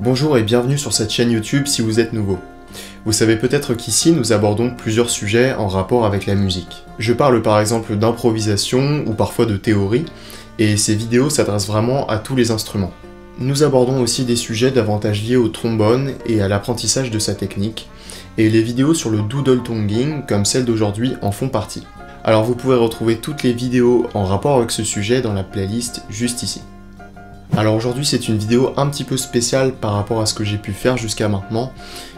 Bonjour et bienvenue sur cette chaîne YouTube si vous êtes nouveau. Vous savez peut-être qu'ici nous abordons plusieurs sujets en rapport avec la musique. Je parle par exemple d'improvisation ou parfois de théorie, et ces vidéos s'adressent vraiment à tous les instruments. Nous abordons aussi des sujets davantage liés au trombone et à l'apprentissage de sa technique, et les vidéos sur le doodle tonguing, comme celle d'aujourd'hui, en font partie. Alors vous pouvez retrouver toutes les vidéos en rapport avec ce sujet dans la playlist juste ici. Alors aujourd'hui c'est une vidéo un petit peu spéciale par rapport à ce que j'ai pu faire jusqu'à maintenant,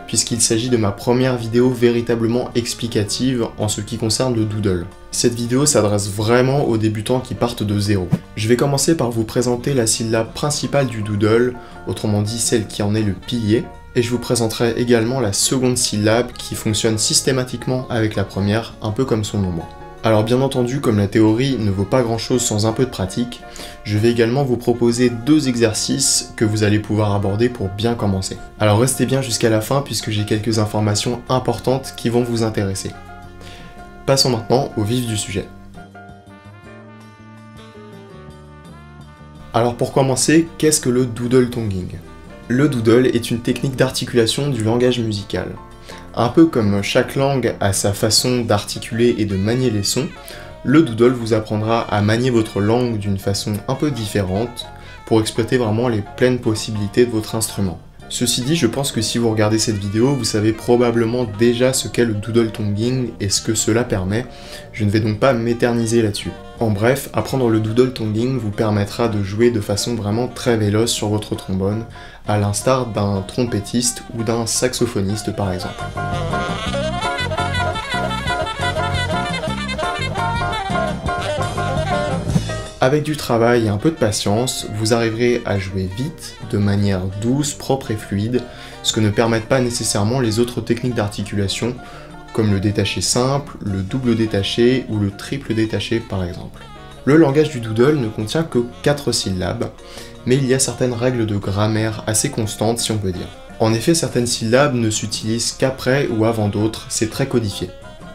puisqu'il s'agit de ma première vidéo véritablement explicative en ce qui concerne le doodle. Cette vidéo s'adresse vraiment aux débutants qui partent de zéro. Je vais commencer par vous présenter la syllabe principale du doodle, autrement dit celle qui en est le pilier, et je vous présenterai également la seconde syllabe qui fonctionne systématiquement avec la première, un peu comme son nombre. Alors bien entendu, comme la théorie ne vaut pas grand chose sans un peu de pratique, je vais également vous proposer deux exercices que vous allez pouvoir aborder pour bien commencer. Alors restez bien jusqu'à la fin puisque j'ai quelques informations importantes qui vont vous intéresser. Passons maintenant au vif du sujet. Alors pour commencer, qu'est-ce que le doodle tonguing Le doodle est une technique d'articulation du langage musical. Un peu comme chaque langue a sa façon d'articuler et de manier les sons, le doodle vous apprendra à manier votre langue d'une façon un peu différente pour exploiter vraiment les pleines possibilités de votre instrument. Ceci dit, je pense que si vous regardez cette vidéo, vous savez probablement déjà ce qu'est le doodle tonguing et ce que cela permet. Je ne vais donc pas m'éterniser là-dessus. En bref, apprendre le doodle tonguing vous permettra de jouer de façon vraiment très véloce sur votre trombone, à l'instar d'un trompettiste ou d'un saxophoniste par exemple. Avec du travail et un peu de patience, vous arriverez à jouer vite, de manière douce, propre et fluide, ce que ne permettent pas nécessairement les autres techniques d'articulation, comme le détaché simple, le double détaché ou le triple détaché par exemple. Le langage du doodle ne contient que 4 syllabes, mais il y a certaines règles de grammaire assez constantes si on peut dire. En effet, certaines syllabes ne s'utilisent qu'après ou avant d'autres, c'est très codifié.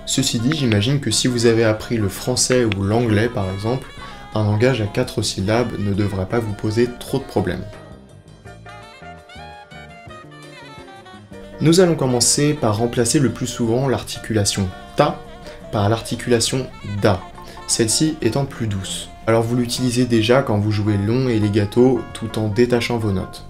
Ceci dit, j'imagine que si vous avez appris le français ou l'anglais par exemple, un langage à 4 syllabes ne devrait pas vous poser trop de problèmes. Nous allons commencer par remplacer le plus souvent l'articulation ta par l'articulation da, celle-ci étant plus douce. Alors vous l'utilisez déjà quand vous jouez long et legato tout en détachant vos notes.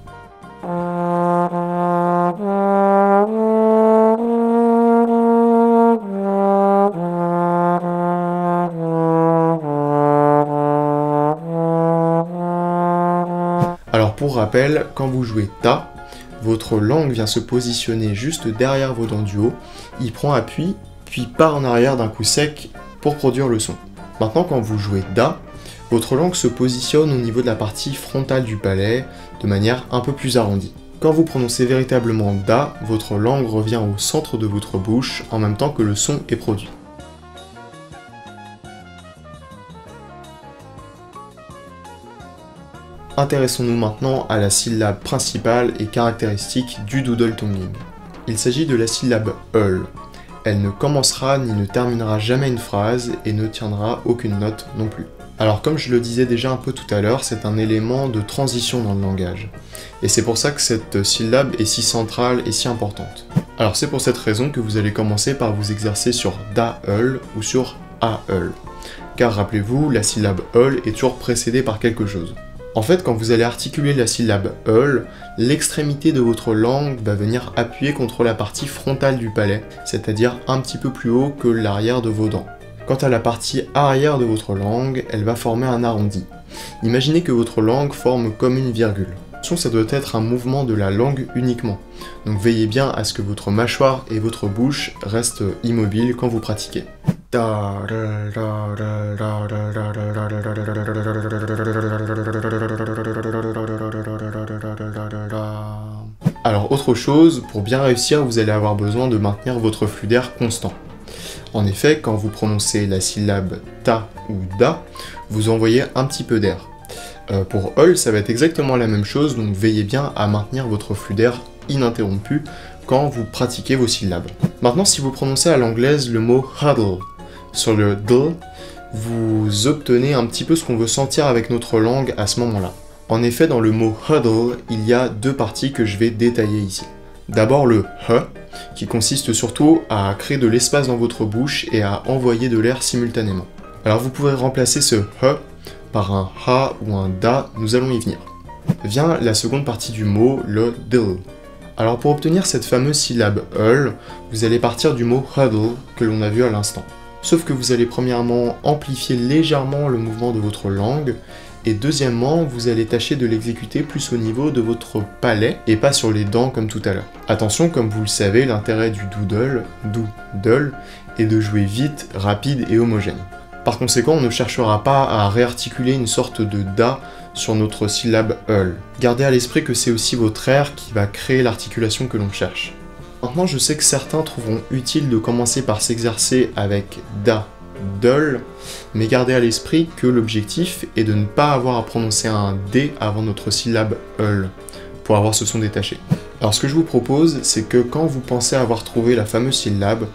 Pour rappel, quand vous jouez Ta, votre langue vient se positionner juste derrière vos dents du haut, il prend appui, puis part en arrière d'un coup sec pour produire le son. Maintenant quand vous jouez Da, votre langue se positionne au niveau de la partie frontale du palais de manière un peu plus arrondie. Quand vous prononcez véritablement Da, votre langue revient au centre de votre bouche en même temps que le son est produit. Intéressons-nous maintenant à la syllabe principale et caractéristique du doodle tonguing. Il s'agit de la syllabe ul. Elle ne commencera ni ne terminera jamais une phrase et ne tiendra aucune note non plus. Alors comme je le disais déjà un peu tout à l'heure, c'est un élément de transition dans le langage. Et c'est pour ça que cette syllabe est si centrale et si importante. Alors c'est pour cette raison que vous allez commencer par vous exercer sur da-ul ou sur a-ul. Car rappelez-vous, la syllabe ul est toujours précédée par quelque chose. En fait, quand vous allez articuler la syllabe ul, l'extrémité de votre langue va venir appuyer contre la partie frontale du palais, c'est-à-dire un petit peu plus haut que l'arrière de vos dents. Quant à la partie arrière de votre langue, elle va former un arrondi. Imaginez que votre langue forme comme une virgule. Ça doit être un mouvement de la langue uniquement. Donc veillez bien à ce que votre mâchoire et votre bouche restent immobiles quand vous pratiquez. Alors autre chose, pour bien réussir, vous allez avoir besoin de maintenir votre flux d'air constant. En effet, quand vous prononcez la syllabe ta ou da, vous envoyez un petit peu d'air. Euh, pour ol, ça va être exactement la même chose, donc veillez bien à maintenir votre flux d'air ininterrompu quand vous pratiquez vos syllabes. Maintenant, si vous prononcez à l'anglaise le mot huddle sur le d, vous obtenez un petit peu ce qu'on veut sentir avec notre langue à ce moment-là. En effet, dans le mot huddle, il y a deux parties que je vais détailler ici. D'abord le H, qui consiste surtout à créer de l'espace dans votre bouche et à envoyer de l'air simultanément. Alors vous pouvez remplacer ce H par un Ha ou un Da, nous allons y venir. Vient la seconde partie du mot, le DIL. Alors pour obtenir cette fameuse syllabe UL, vous allez partir du mot huddle que l'on a vu à l'instant. Sauf que vous allez premièrement amplifier légèrement le mouvement de votre langue, et deuxièmement, vous allez tâcher de l'exécuter plus au niveau de votre palais et pas sur les dents comme tout à l'heure. Attention, comme vous le savez, l'intérêt du doodle, doodle, est de jouer vite, rapide et homogène. Par conséquent, on ne cherchera pas à réarticuler une sorte de da sur notre syllabe ul. Gardez à l'esprit que c'est aussi votre air qui va créer l'articulation que l'on cherche. Maintenant, je sais que certains trouveront utile de commencer par s'exercer avec da, dul, mais gardez à l'esprit que l'objectif est de ne pas avoir à prononcer un D avant notre syllabe ul pour avoir ce son détaché. Alors ce que je vous propose, c'est que quand vous pensez avoir trouvé la fameuse syllabe,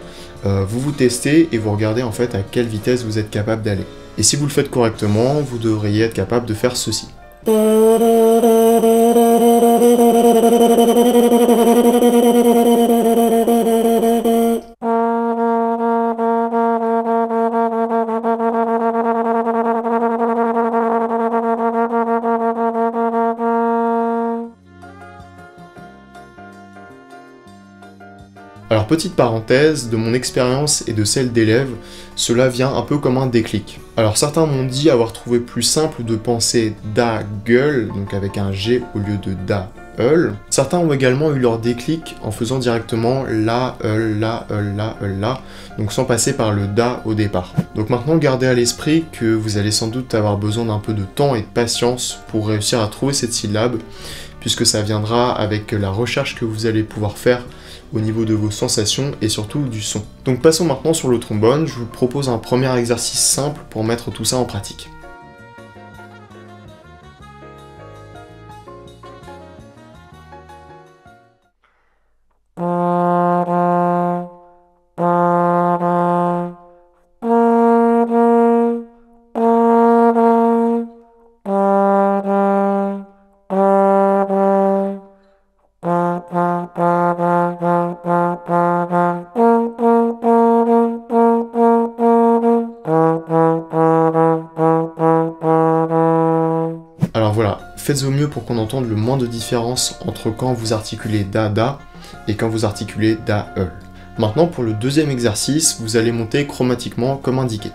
euh, vous vous testez et vous regardez en fait à quelle vitesse vous êtes capable d'aller. Et si vous le faites correctement, vous devriez être capable de faire ceci. Alors petite parenthèse, de mon expérience et de celle d'élèves, cela vient un peu comme un déclic. Alors certains m'ont dit avoir trouvé plus simple de penser da gueule, donc avec un G au lieu de da eul. Certains ont également eu leur déclic en faisant directement la, eul, la, eul, la, eul, la, donc sans passer par le da au départ. Donc maintenant gardez à l'esprit que vous allez sans doute avoir besoin d'un peu de temps et de patience pour réussir à trouver cette syllabe, puisque ça viendra avec la recherche que vous allez pouvoir faire au niveau de vos sensations et surtout du son. Donc passons maintenant sur le trombone, je vous propose un premier exercice simple pour mettre tout ça en pratique. Faites au mieux pour qu'on entende le moins de différence entre quand vous articulez da da et quand vous articulez da eul. Maintenant pour le deuxième exercice, vous allez monter chromatiquement comme indiqué.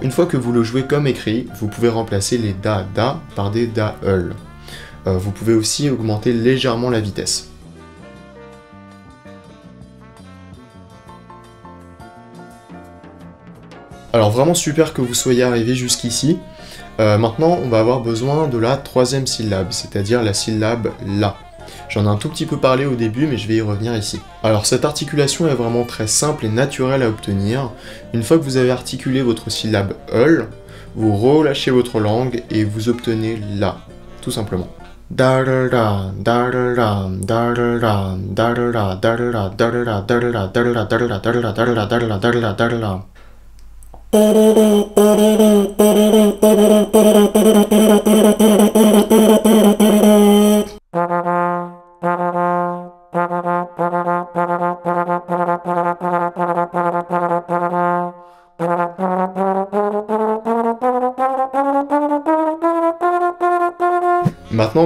Une fois que vous le jouez comme écrit, vous pouvez remplacer les da da par des da eul. Euh, vous pouvez aussi augmenter légèrement la vitesse. Alors vraiment super que vous soyez arrivé jusqu'ici. Euh, maintenant, on va avoir besoin de la troisième syllabe, c'est-à-dire la syllabe la. J'en ai un tout petit peu parlé au début, mais je vais y revenir ici. Alors cette articulation est vraiment très simple et naturelle à obtenir. Une fois que vous avez articulé votre syllabe eul, vous relâchez votre langue et vous obtenez la, tout simplement.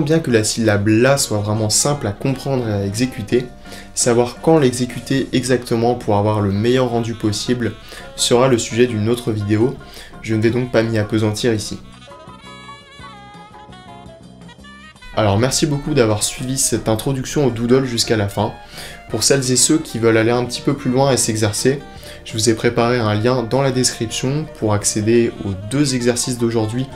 Bien que la syllabe la soit vraiment simple à comprendre et à exécuter, savoir quand l'exécuter exactement pour avoir le meilleur rendu possible sera le sujet d'une autre vidéo, je ne vais donc pas m'y apesantir ici. Alors merci beaucoup d'avoir suivi cette introduction au doodle jusqu'à la fin. Pour celles et ceux qui veulent aller un petit peu plus loin et s'exercer, je vous ai préparé un lien dans la description pour accéder aux deux exercices d'aujourd'hui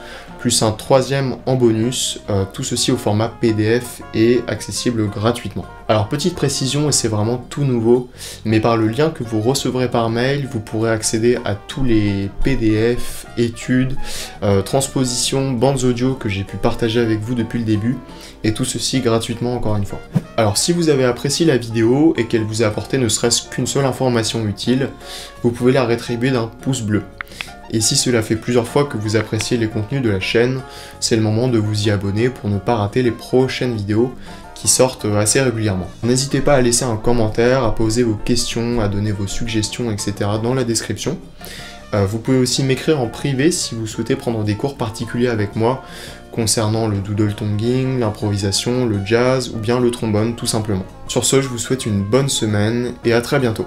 un troisième en bonus, euh, tout ceci au format PDF et accessible gratuitement. Alors petite précision, et c'est vraiment tout nouveau, mais par le lien que vous recevrez par mail, vous pourrez accéder à tous les PDF, études, euh, transpositions, bandes audio que j'ai pu partager avec vous depuis le début, et tout ceci gratuitement encore une fois. Alors si vous avez apprécié la vidéo et qu'elle vous a apporté ne serait-ce qu'une seule information utile, vous pouvez la rétribuer d'un pouce bleu. Et si cela fait plusieurs fois que vous appréciez les contenus de la chaîne, c'est le moment de vous y abonner pour ne pas rater les prochaines vidéos qui sortent assez régulièrement. N'hésitez pas à laisser un commentaire, à poser vos questions, à donner vos suggestions, etc. dans la description. Euh, vous pouvez aussi m'écrire en privé si vous souhaitez prendre des cours particuliers avec moi concernant le doodle tonguing, l'improvisation, le jazz ou bien le trombone tout simplement. Sur ce, je vous souhaite une bonne semaine et à très bientôt.